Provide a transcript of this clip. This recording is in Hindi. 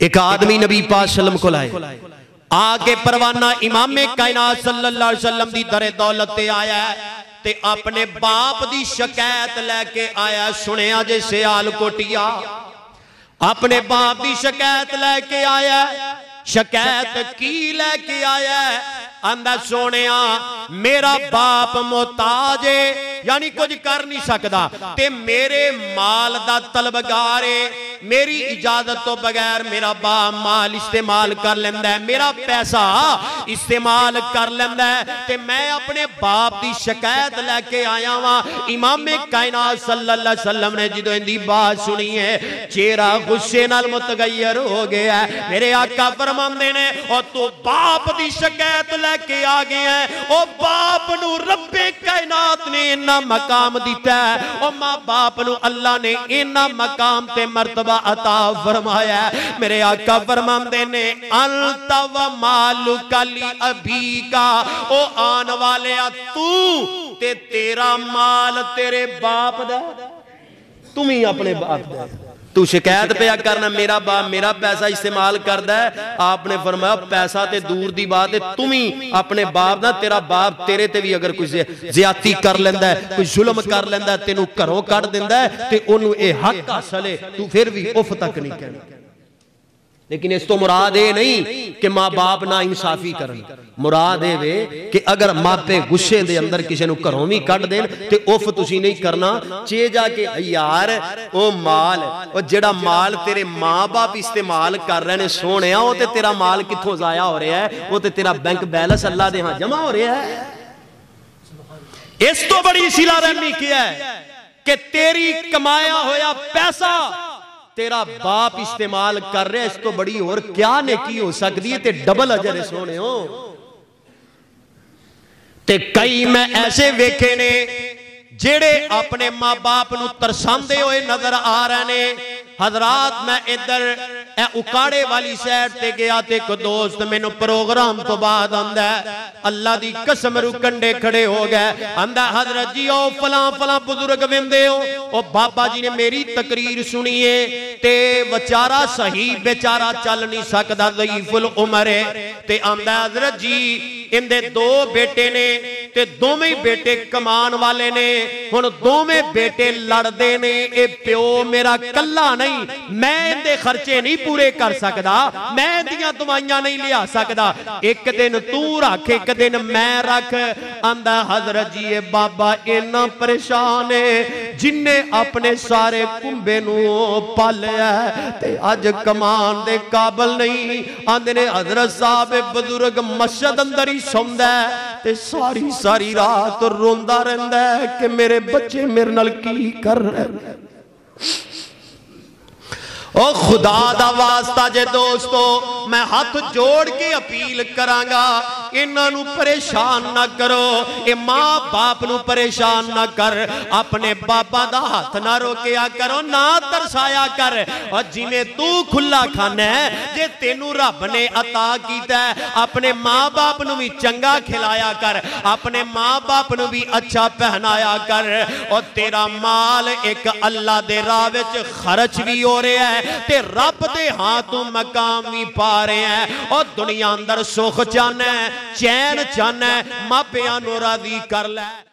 एक आदमी नबी पाक सल्लम को लाए। आके परवाना इमामे कायनात सल्लल्लाहु अलैहि वसल्लम दी दरे दौलत ते आया है, ते अपने बाप दी शिकायत लेके आया सुनिया जे सियाल कोटिया। अपने बाप दी शिकायत लेके आया शिकायत की लेके आया आंदा सोने मेरा बाप मोहताज है, यानी कुछ कर नहीं सकता ते मेरे माल दा तलबगार है, मेरी इजाज़त तो बगैर मेरा बाप माल इस्तेमाल कर लेंदा है, मेरा पैसा इस्तेमाल कर लेंदा है। ते मैं अपने बाप की शिकायत लेके आया वा। इमामे कायनात सल्लल्लाहु अलैहि वसल्लम ने जो इनकी बात सुनी है, चेहरा गुस्से नाल मुतगैर हो गया है। मेरे आका फरमांदे ने, और तू बाप की शिकायत लेके आ गया है बाप कायनात ने इन्ना मकाम दिता है। ओ माँ बाप अल्लाह ने इन्ना मकाम ते अता फरमाया मेरे आका ने ओ आन वाले तू ते तेरा माल तेरे बाप तुम ही अपने बाप दा तू शिकायत पे करना, मेरा बाप मेरा पैसा इस्तेमाल करता है। आपने फरमाया, पैसा ते दूर दी बात है तुम ही अपने बाप ना तेरा बाप तेरे ते भी अगर कुछ ज्यादती कर लेंदा कोई जुल्म कर लेंदा है घरों कड़ दिंदा है, ते ओनू ए हक हासिल है, तू फिर भी उफ तक नहीं कहना। लेकिन इस तो मुराद ये नहीं कि माँ बाप ना इंसाफी कर मुराद ये कि अगर मापे गुस्से दे अंदर किसी घरों भी कट देन, ते उफ तुसी नहीं करना। चे जाके यार, ओ माल, ओ जेड़ा माल तेरे माँ बाप इस्तेमाल कर रहे ने, सोने ओ ते तेरा माल कितों जाया हो रहा है? ओ ते तेरा बैंक बैलेंस अल्लाह दे हाँ जमा हो रहा है। इस तो बड़ी शिला रहमी की है कि तेरी कमाया होया पैसा तेरा बाप इस्तेमाल कर रहा है इस तो बड़ी और क्या नेकी हो सकती है? ते डबल अजर सोने हो। ते कई मैं ऐसे वेखे ने, जेड़े अपने माँ बाप नरसाते हुए नज़र आ रहे ने। हजरात, मैं इधर उकाड़े वाली साइड ते गया ते एक दोस्त मेनू प्रोग्राम तो बाद आंदा अल्लाह दी कसम रू कंडे खड़े हो गए। आंदा हज़रत जी ओ फला फला बुज़ुर्ग वेंदे हो। ओ बाबा जी ने मेरी तकरीर सुनिए ते बेचारा सही, बेचारा चल नहीं सकदा, ज़ईफुल उमर है। ते आंदा हज़रत जी इंदे दो बेटे ने ते दोवें बेटे कमान वाले ने, हुन दोवें बेटे लड़दे ने, ए प्यो मेरा कल्ला नहीं, मैं इनके खर्चे नहीं पूरे कर सकता मैं इंदियाँ दवाइयाँ नहीं लिया सकता एक दिन तू रख, एक दिन मैं रख, आंदा हज़रत जी बाबा इना परेशान है, जिन्ने अपने सारे कुंबे पालिया ते अज कमान दे काबल नहीं। आंदे ने हज़रत साहब बुज़ुर्ग मस्जिद अंदर ही सौंदा ते सारी सारी रात रोंदा रहंदा है कि मेरे बच्चे मेरे नाल की कर रहे ओ खुदा दा वास्ता जे दोस्तों मैं हाथ जोड़ के अपील करांगा इन्हों परेशान ना करो ये माँ बाप न परेशान ना कर, अपने बाबा दा हाथ ना रोकया करो, ना तरसाया कर। और जिमें तू खुला खाना है, जे तेनू रब ने अता किया अपने माँ बाप न भी चंगा खिलाया कर, अपने माँ बाप न भी अच्छा पहनाया कर। और तेरा माल एक अल्लाह दे राह खर्च भी हो रहा है, ते रब दे हाथ मकाम भी पा रहे हैं। और दुनिया अंदर सुख चाहना चैन चाहना मापिया राज़ी कर लै।